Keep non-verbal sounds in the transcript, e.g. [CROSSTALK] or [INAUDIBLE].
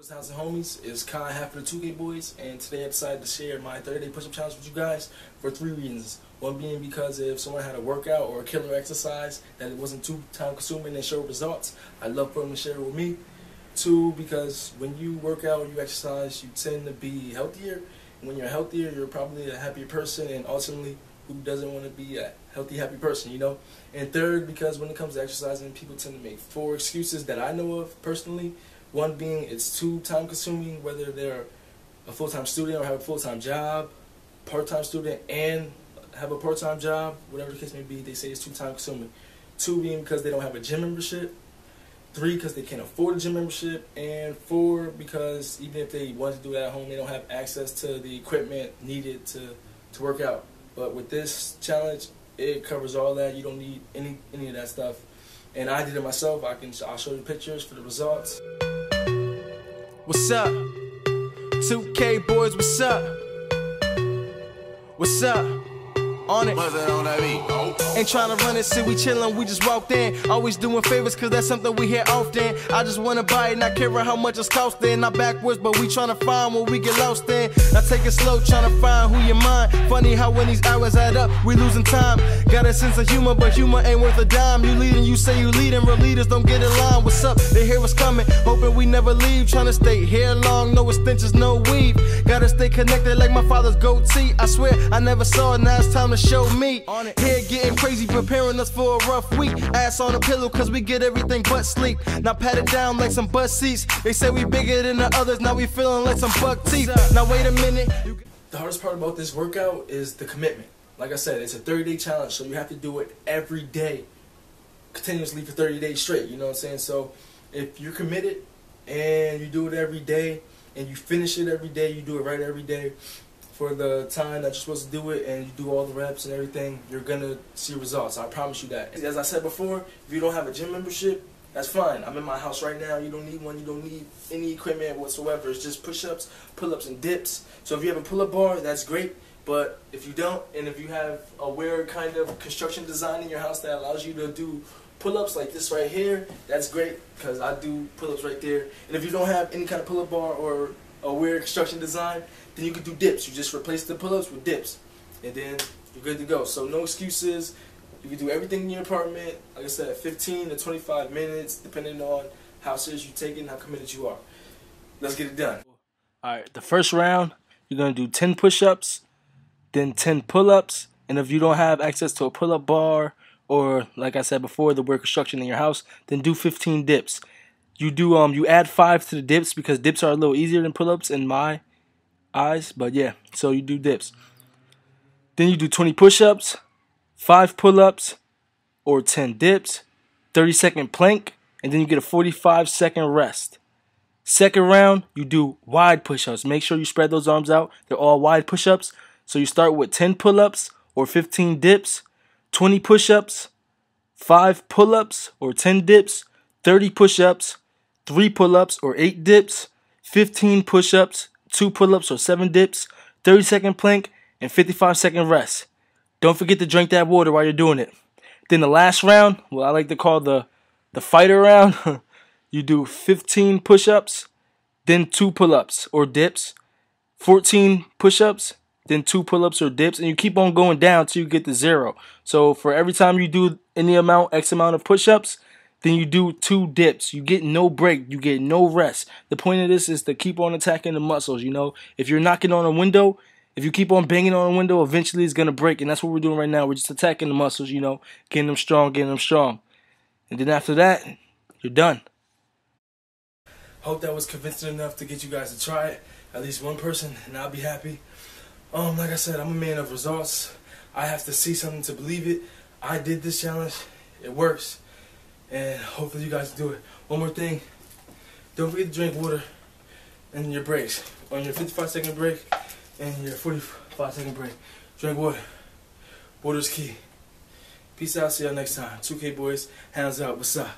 What's House and Homies is Kai half of the 2K Boys, and today I decided to share my 30 day push up challenge with you guys for three reasons. One being because if someone had a workout or a killer exercise that it wasn't too time consuming and showed results, I'd love for them to share it with me. Two, because when you work out or you exercise, you tend to be healthier. When you're healthier, you're probably a happier person, and ultimately, who doesn't want to be a healthy, happy person, you know? And third, because when it comes to exercising, people tend to make four excuses that I know of personally one being it's too time consuming, whether they're a full time student or have a full time job, part time student and have a part time job, whatever the case may be, they say it's too time consuming. Two being because they don't have a gym membership. Three, because they can't afford a gym membership. And four, because even if they want to do it at home, they don't have access to the equipment needed to, to work out. But with this challenge, it covers all that. You don't need any any of that stuff. And I did it myself. I can I'll show you pictures for the results. What's up? 2K boys, what's up? What's up? on it. Ain't trying to run it, see we chillin', we just walked in. Always doing favors, cause that's something we hear often. I just wanna buy it, not care how much it's costing. Not backwards, but we tryna find what we get lost in. Now take it slow, tryna find who you mind. Funny how when these hours add up, we losing time. Got a sense of humor, but humor ain't worth a dime. You leading, you say you leading, real leaders don't get in line. What's up? They hear what's coming, hoping we never leave. Tryna stay here long, no extensions, no weave. Gotta stay connected like my father's goatee. I swear I never saw it, now it's time to show me. Here getting crazy, preparing us for a rough week. Ass on a pillow, cause we get everything but sleep. Now pat it down like some butt seats. They say we bigger than the others, now we feeling like some buck teeth. Now wait a minute. The hardest part about this workout is the commitment. Like I said, it's a 30 day challenge, so you have to do it every day, continuously for 30 days straight. You know what I'm saying? So if you're committed and you do it every day and you finish it every day, you do it right every day, for the time that you're supposed to do it and you do all the reps and everything, you're gonna see results. I promise you that. As I said before, if you don't have a gym membership, that's fine. I'm in my house right now. You don't need one. You don't need any equipment whatsoever. It's just push-ups, pull-ups, and dips. So if you have a pull-up bar, that's great. But if you don't, and if you have a weird kind of construction design in your house that allows you to do pull-ups like this right here, that's great because I do pull-ups right there. And if you don't have any kind of pull-up bar or a weird construction design, then you can do dips. You just replace the pull-ups with dips, and then you're good to go. So no excuses. You can do everything in your apartment. Like I said, 15 to 25 minutes, depending on how serious you take it and how committed you are. Let's get it done. All right, the first round, you're gonna do 10 push-ups, then 10 pull-ups, and if you don't have access to a pull-up bar or, like I said before, the work construction in your house, then do 15 dips you do um you add five to the dips because dips are a little easier than pull-ups in my eyes but yeah so you do dips then you do 20 push-ups 5 pull-ups or 10 dips 30 second plank and then you get a 45 second rest. Second round you do wide push-ups. Make sure you spread those arms out. They're all wide push-ups. So you start with 10 pull-ups or 15 dips 20 push-ups 5 pull-ups or 10 dips 30 push-ups 3 pull-ups or 8 dips, 15 push-ups, 2 pull-ups or 7 dips, 30 second plank, and 55 second rest. Don't forget to drink that water while you're doing it. Then the last round, what I like to call the the fighter round, [LAUGHS] you do 15 push-ups, then 2 pull-ups or dips, 14 push-ups, then 2 pull-ups or dips, and you keep on going down till you get to 0. So for every time you do any amount, X amount of push-ups, then you do two dips. You get no break. You get no rest. The point of this is to keep on attacking the muscles, you know. If you're knocking on a window, if you keep on banging on a window, eventually it's to break. And that's what we're doing right now. We're just attacking the muscles, you know, getting them strong, getting them strong. And then after that, you're done. Hope that was convincing enough to get you guys to try it. At least one person, and I'll be happy. Um, like I said, I'm a man of results. I have to see something to believe it. I did this challenge. It works and hopefully you guys do it. One more thing, don't forget to drink water in your breaks. On your 55 second break and your 45 second break, drink water. Water's key. Peace out, see y'all next time. 2K boys, hands out, what's up?